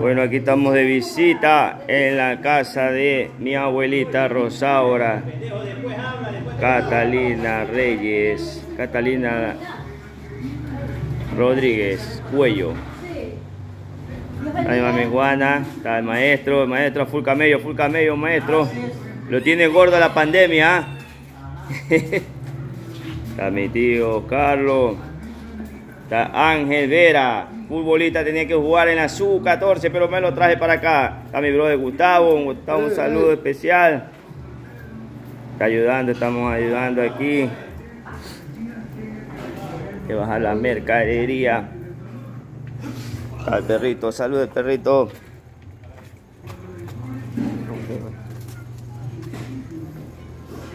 Bueno, aquí estamos de visita en la casa de mi abuelita Rosaura, Catalina Reyes, Catalina Rodríguez Cuello. Ahí mami Juana, está el maestro, el maestro full camello, maestro. Lo tiene gordo la pandemia. ¿ah? está mi tío Carlos. Está Ángel Vera, futbolista, tenía que jugar en la SU-14, pero me lo traje para acá. Está mi brother Gustavo, Gustavo, un saludo especial. Está ayudando, estamos ayudando aquí. Que bajar la mercadería. Está el perrito, salud el perrito.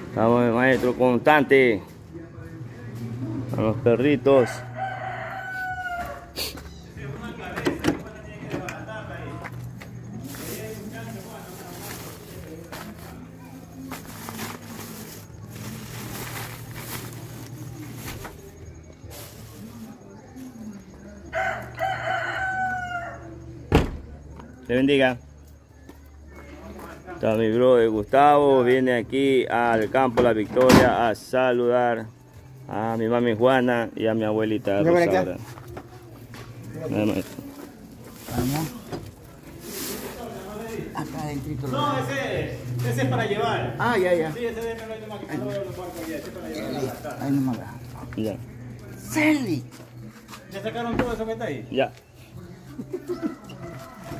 Estamos el maestro constante. A los perritos. Te bendiga. Está mi brother Gustavo, viene aquí al campo La Victoria a saludar a mi mami Juana y a mi abuelita. Rosaura. Nada más. Vamos. Acá adentro. No, ese es. Ese es para llevar. Ah, ya, ya. Sí, ese no hay nomás que no lo guardo ya. Ese es para llevar. Ahí nomás. Ya, Celi. ¿Ya sacaron todo eso que está ahí? ya.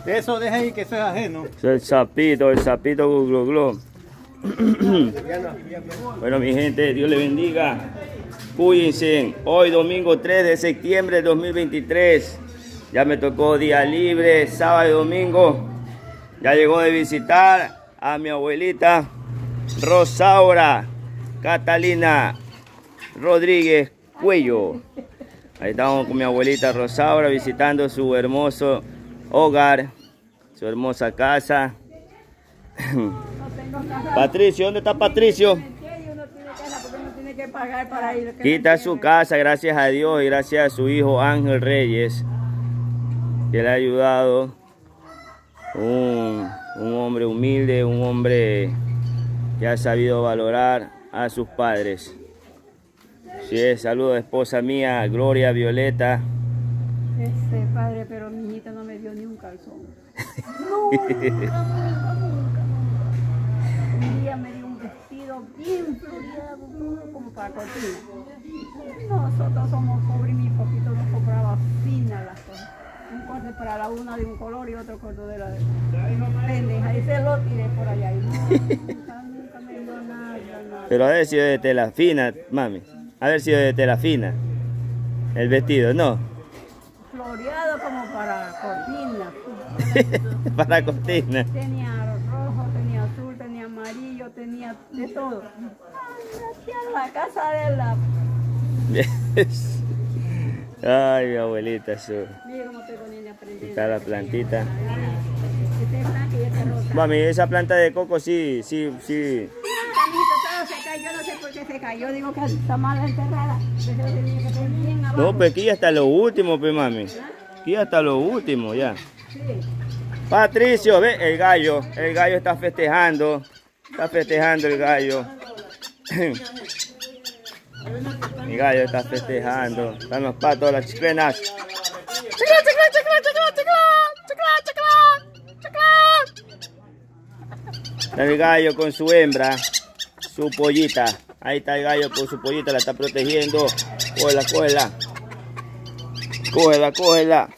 Eso deja ahí que eso es ajeno. El sapito, el sapito glu glu. Bueno, mi gente, Dios le bendiga. Cuídense. Hoy, domingo 3 de septiembre de 2023. Ya me tocó día libre, sábado y domingo. Ya llegó de visitar a mi abuelita Rosaura Catalina Rodríguez Cuello. Ahí estamos con mi abuelita Rosaura visitando su hermoso hogar, su hermosa casa. Patricio, ¿dónde está Patricio? está su casa, gracias a Dios y gracias a su hijo Ángel Reyes, que le ha ayudado. Un, un hombre humilde, un hombre que ha sabido valorar a sus padres. Sí, saludo esposa mía, Gloria Violeta. Este padre, pero mi hijita no me dio ni un calzón. Nunca, nunca, nunca. Un día me dio un vestido bien floreado, como para cortina. Nosotros somos pobres y mi papito nos compraba finas las cosas. Un corte para la una de un color y otro corte de la de pendeja. Y se lo tiré por allá. Y nunca, nunca me dio nada, nada. Pero ha de haber sido de tela fina, mami. Ha de haber sido de tela fina. El vestido, no. Para cortina. Para cortina. Tenía rojo, tenía azul, tenía amarillo, tenía de todo. Ay, la casa de la... Ay, mi abuelita, su. Mira cómo estoy poniendo a aprender. Está la plantita. Este es blanco y es rosa. Mami, esa planta de coco sí, sí, sí. Cayó, no sé por qué se cayó. Digo que está mal enterrada. No, pues aquí ya está lo último, pues mami. Aquí ya está lo último, ya. Sí. Patricio, ve, el gallo. El gallo está festejando. Está festejando el gallo. Mi gallo está festejando. Están los patos, las chiclenas. Está el gallo con su hembra, su pollita. Ahí está el gallo con su pollita, la está protegiendo. Cógela, cógela. Cógela, cógela.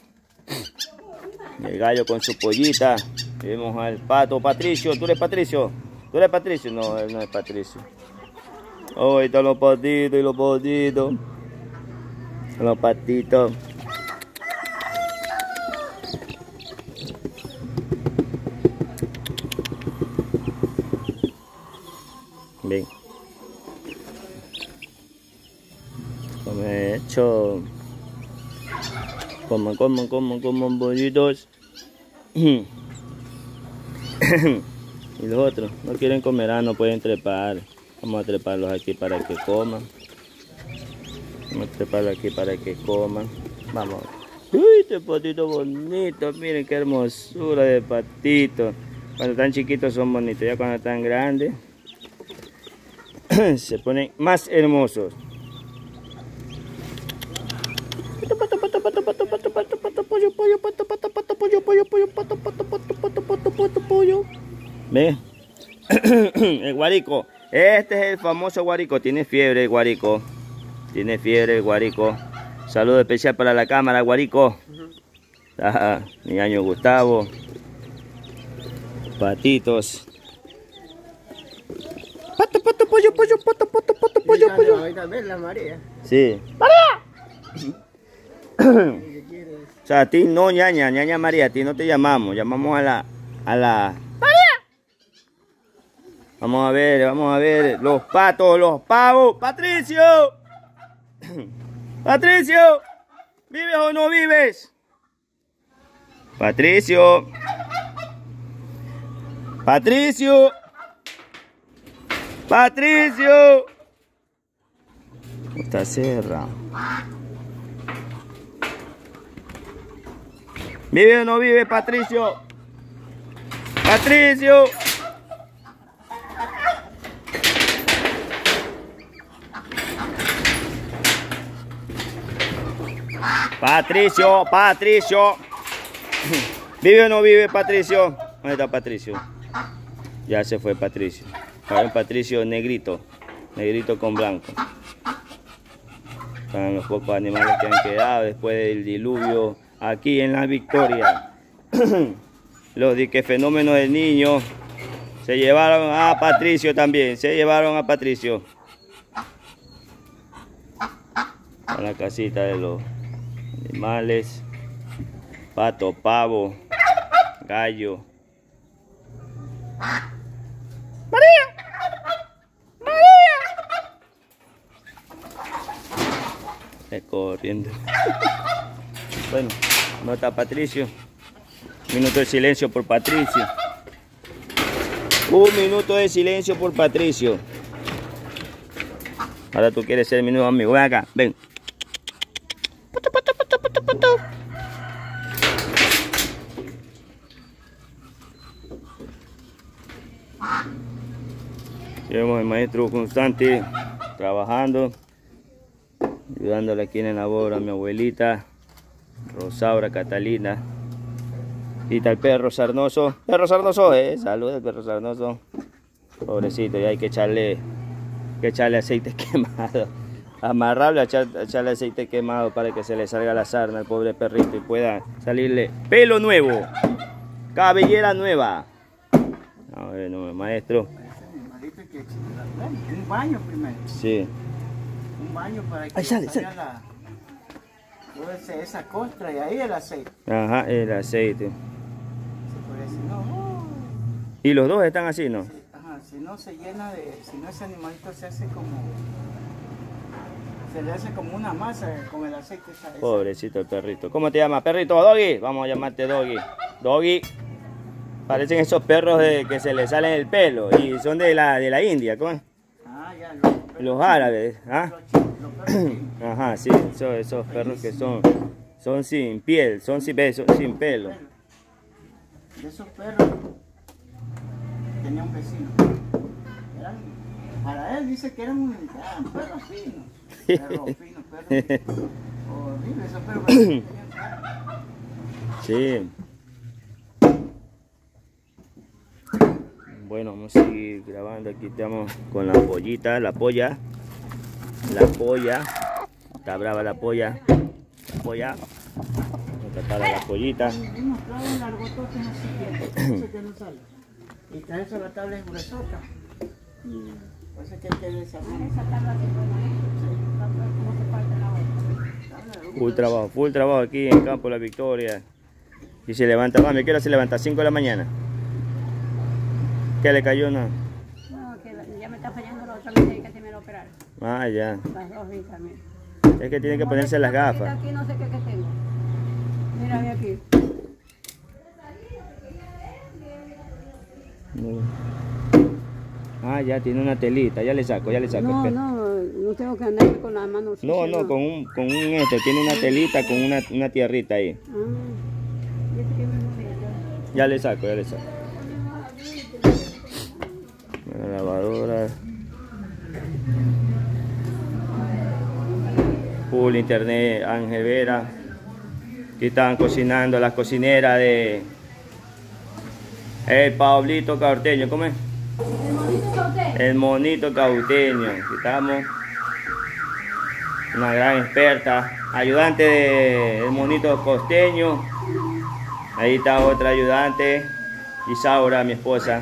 El gallo con su pollita. Vemos al pato Patricio. ¿Tú eres Patricio? ¿Tú eres Patricio? No, él no es Patricio. Oh, ahí están los patitos y los patitos. Los patitos. Ven. Come hecho. Coman, coman, coman, coman bollitos. y los otros no quieren comer, ah, no pueden trepar. Vamos a treparlos aquí para que coman. Vamos a treparlos aquí para que coman. Vamos. Uy, este patito bonito, miren qué hermosura de patito. Cuando están chiquitos son bonitos, ya cuando están grandes se ponen más hermosos. Pato, pato, pato, pato, pato, pato, pato, pato, pollo, pato, pato, pato, pollo, pollo, pollo, pato, pato, pato, pato, pato, pato, pollo. Ve, el guarico. Este es el famoso guarico. Tiene fiebre el guarico. Tiene fiebre el guarico. Saludo especial para la cámara, guarico. Ah, mi año Gustavo. Patitos. Pato, pato, pollo, pollo, pato, pato, pato, pollo, pollo. Ahorita ves la María. Sí. O sea, a ti no, ñaña, ñaña María, a ti no te llamamos, llamamos a la, a la... ¡María! Vamos a ver, vamos a ver, los patos, los pavos. ¡Patricio! ¡Patricio! ¿Vives o no vives? Patricio. Patricio. Patricio. Está cerrado. ¿Vive o no vive, Patricio? Patricio. Patricio, Patricio. ¿Vive o no vive, Patricio? ¿Dónde está Patricio? Ya se fue Patricio. Hay un Patricio negrito. Negrito con blanco. Son los pocos animales que han quedado después del diluvio aquí en la Victoria. los dique fenómenos del niño se llevaron a Patricio también. Se llevaron a Patricio. A la casita de los animales. Pato, pavo, gallo. Está corriendo. Bueno, no está Patricio. Minuto de silencio por Patricio. Un minuto de silencio por Patricio. Ahora tú quieres ser mi nuevo amigo. Ven acá, ven. Tenemos el maestro constante trabajando, ayudándole aquí en la labor a mi abuelita, Rosaura Catalina. Y el perro sarnoso. Perro sarnoso, eh. Salud el perro sarnoso. Pobrecito, ya hay que echarle, que echarle aceite quemado. Amarrarle, echar- echarle aceite quemado para que se le salga la sarna al pobre perrito y pueda salirle pelo nuevo. Cabellera nueva. A ver, no, maestro. Bueno, un baño primero. Sí. Un baño para que Ahí sale, salga la esa costra y ahí el aceite. Ajá, el aceite. Se puede decir, no, oh, Y los dos están así, ¿no? ajá, si no se llena de, si no ese animalito se hace como, se le hace como una masa con el aceite. esa- esa- Pobrecito el perrito. ¿Cómo te llamas? Perrito, Doggy. Vamos a llamarte Doggy. Doggy. Parecen esos perros de, que se les sale el pelo y son de la, de la India, ¿cómo? Ah, ya, los, Los árabes, ¿ah? los Ajá, sí, esos, esos perros que son, son sin piel, son sin, ve- son sin pelo. De esos perros tenía un vecino. Eran, para él dice que eran, eran perros finos. Perros finos, perros. Horrible esos perros. Sí. Bueno, vamos a seguir grabando. Aquí estamos con la pollita, la polla. La polla. Está brava la polla. La polla. Vamos a tratar a la pollita. Y trae eso la tabla es gruesota. Por eso es que hay que desarmar esa. Full trabajo, full trabajo aquí en Campo La Victoria. Y se levanta, mami, ¿qué hora se levanta? 5 de la mañana. ¿Qué le cayó? No. No, que ya me está fallando la otra vez que se me lo operar. Ah, ya. Las dos. Es que tiene que ponerse las gafas. Aquí no sé qué, qué tengo. Mírame aquí. Ah, ya tiene una telita, ya le saco, ya le saco. No, espera. no, No tengo que andar con la mano sucia, No, no, con un, con un esto, tiene una telita con una, una tierrita ahí. Ah. Ya le saco, ya le saco. La lavadora. Internet, Ángel Vera. Aquí estaban cocinando las cocineras de el Pablito Cauteño, ¿cómo es? El monito cauteño. Aquí estamos. Una gran experta. Ayudante del monito costeño. Ahí está otra ayudante. Isaura, mi esposa.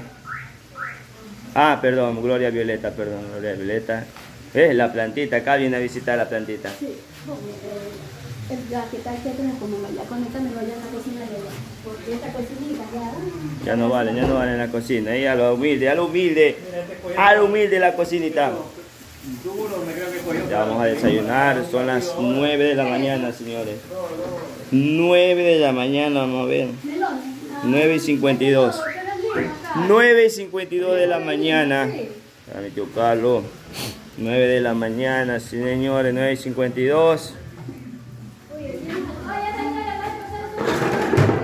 Ah, perdón, Gloria Violeta, perdón, Gloria Violeta. ¿Ves? La plantita, acá viene a visitar la plantita. Sí, eh, el- la que está aquí atrás, como ya conéctamelo allá en la cocina de ella. Porque esta cocinita ya. Ya no vale, ya no vale en la cocina. Ahí a lo humilde, a lo humilde. A lo humilde la cocinita. Ya vamos a desayunar, son las 9 de la mañana, señores. 9 de la mañana, vamos a ver. 9 y 52. 9 y 52 de la mañana. Ya mi tío Carlos. 9 de la mañana, señores, 9 y 52.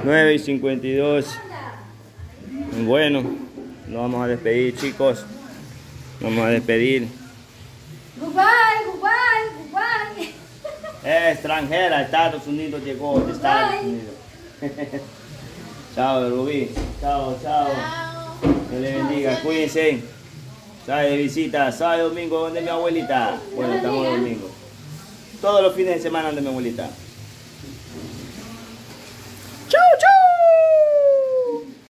9 y 52. Bueno, nos vamos a despedir, chicos. Vamos a despedir. Goodbye, goodbye, goodbye. Es extranjera, Estados Unidos llegó de Estados. Unidos. chao, Rubí. Chao, chao. Dios le bendiga, cuídense. Sale de visita, sábado domingo donde mi abuelita. Bueno, estamos domingo. Todos los fines de semana donde mi abuelita.